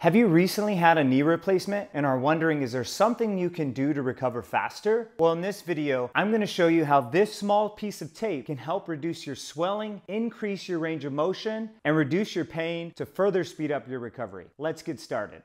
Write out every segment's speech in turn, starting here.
Have you recently had a knee replacement and are wondering is there something you can do to recover faster? Well, in this video, I'm gonna show you how this small piece of tape can help reduce your swelling, increase your range of motion, and reduce your pain to further speed up your recovery. Let's get started.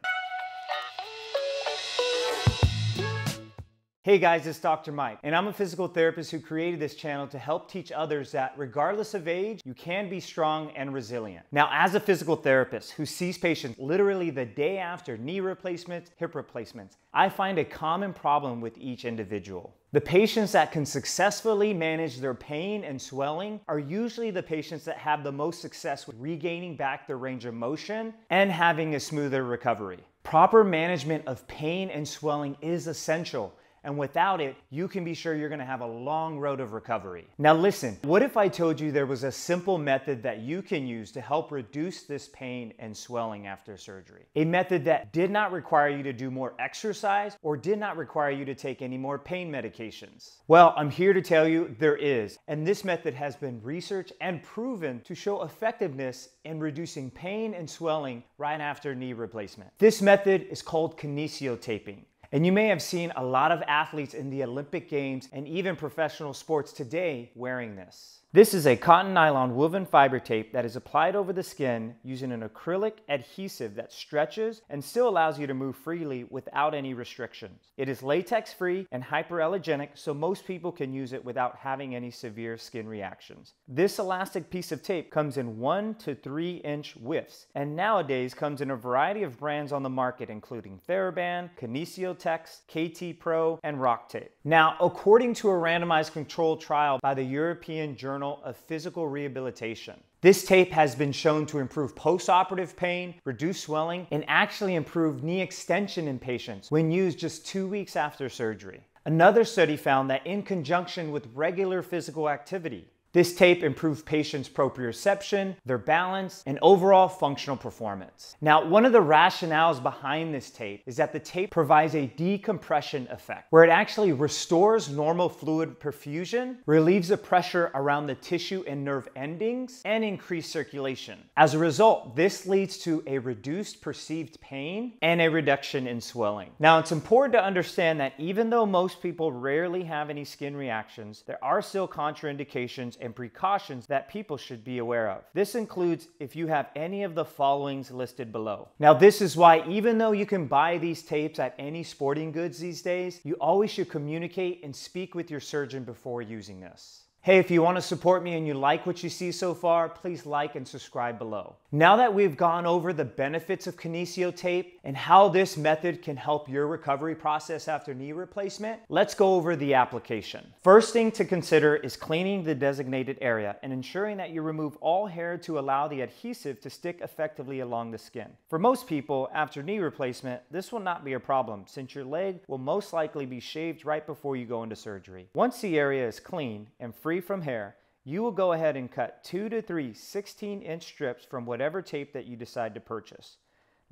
Hey guys, it's Dr. Mike, and I'm a physical therapist who created this channel to help teach others that regardless of age, you can be strong and resilient. Now, as a physical therapist who sees patients literally the day after knee replacements, hip replacements, I find a common problem with each individual. The patients that can successfully manage their pain and swelling are usually the patients that have the most success with regaining back their range of motion and having a smoother recovery. Proper management of pain and swelling is essential and without it, you can be sure you're gonna have a long road of recovery. Now listen, what if I told you there was a simple method that you can use to help reduce this pain and swelling after surgery? A method that did not require you to do more exercise or did not require you to take any more pain medications? Well, I'm here to tell you there is, and this method has been researched and proven to show effectiveness in reducing pain and swelling right after knee replacement. This method is called kinesiotaping. And you may have seen a lot of athletes in the Olympic Games and even professional sports today wearing this. This is a cotton nylon woven fiber tape that is applied over the skin using an acrylic adhesive that stretches and still allows you to move freely without any restrictions. It is latex free and hyperallergenic so most people can use it without having any severe skin reactions. This elastic piece of tape comes in 1 to 3 inch widths and nowadays comes in a variety of brands on the market including TheraBand, Kinesiotex, KT Pro, and Rock Tape. Now according to a randomized controlled trial by the European Journal Journal of Physical Rehabilitation. This tape has been shown to improve postoperative pain, reduce swelling, and actually improve knee extension in patients when used just two weeks after surgery. Another study found that in conjunction with regular physical activity, this tape improves patients' proprioception, their balance, and overall functional performance. Now, one of the rationales behind this tape is that the tape provides a decompression effect, where it actually restores normal fluid perfusion, relieves the pressure around the tissue and nerve endings, and increased circulation. As a result, this leads to a reduced perceived pain and a reduction in swelling. Now, it's important to understand that even though most people rarely have any skin reactions, there are still contraindications and precautions that people should be aware of. This includes if you have any of the followings listed below. Now this is why even though you can buy these tapes at any sporting goods these days, you always should communicate and speak with your surgeon before using this. Hey, if you want to support me and you like what you see so far, please like and subscribe below. Now that we've gone over the benefits of kinesio tape and how this method can help your recovery process after knee replacement, let's go over the application. First thing to consider is cleaning the designated area and ensuring that you remove all hair to allow the adhesive to stick effectively along the skin. For most people, after knee replacement, this will not be a problem since your leg will most likely be shaved right before you go into surgery. Once the area is clean and free free from hair, you will go ahead and cut two to three 16 inch strips from whatever tape that you decide to purchase.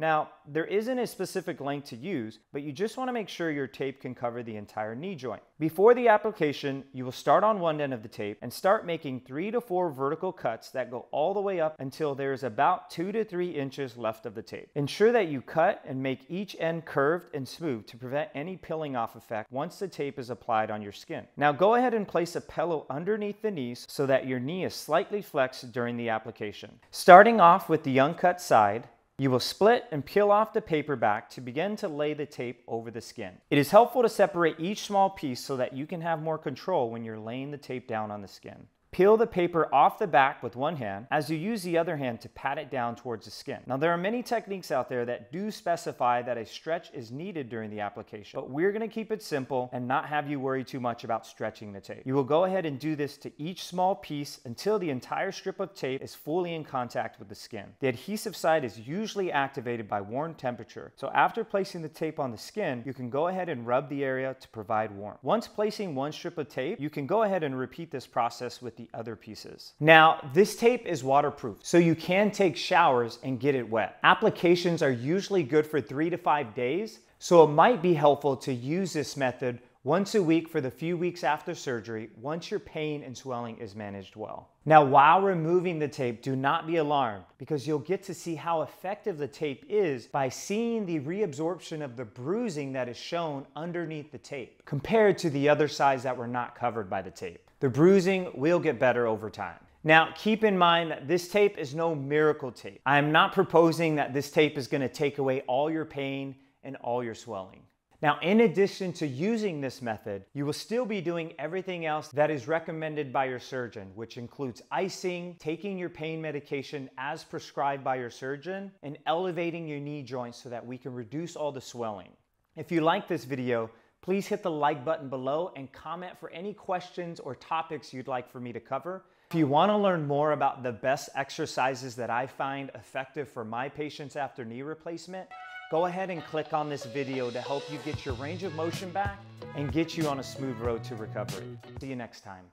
Now, there isn't a specific length to use, but you just want to make sure your tape can cover the entire knee joint. Before the application, you will start on one end of the tape and start making three to four vertical cuts that go all the way up until there's about two to three inches left of the tape. Ensure that you cut and make each end curved and smooth to prevent any peeling off effect once the tape is applied on your skin. Now go ahead and place a pillow underneath the knees so that your knee is slightly flexed during the application. Starting off with the uncut side, you will split and peel off the paper back to begin to lay the tape over the skin. It is helpful to separate each small piece so that you can have more control when you're laying the tape down on the skin. Peel the paper off the back with one hand as you use the other hand to pat it down towards the skin. Now there are many techniques out there that do specify that a stretch is needed during the application, but we're gonna keep it simple and not have you worry too much about stretching the tape. You will go ahead and do this to each small piece until the entire strip of tape is fully in contact with the skin. The adhesive side is usually activated by warm temperature, so after placing the tape on the skin, you can go ahead and rub the area to provide warmth. Once placing one strip of tape, you can go ahead and repeat this process with the other pieces. Now, this tape is waterproof, so you can take showers and get it wet. Applications are usually good for three to five days, so it might be helpful to use this method once a week for the few weeks after surgery once your pain and swelling is managed well. Now, while removing the tape, do not be alarmed because you'll get to see how effective the tape is by seeing the reabsorption of the bruising that is shown underneath the tape compared to the other sides that were not covered by the tape. The bruising will get better over time. Now, keep in mind that this tape is no miracle tape. I am not proposing that this tape is going to take away all your pain and all your swelling. Now, in addition to using this method, you will still be doing everything else that is recommended by your surgeon, which includes icing, taking your pain medication as prescribed by your surgeon, and elevating your knee joints so that we can reduce all the swelling. If you like this video, please hit the like button below and comment for any questions or topics you'd like for me to cover. If you want to learn more about the best exercises that I find effective for my patients after knee replacement, go ahead and click on this video to help you get your range of motion back and get you on a smooth road to recovery. See you next time.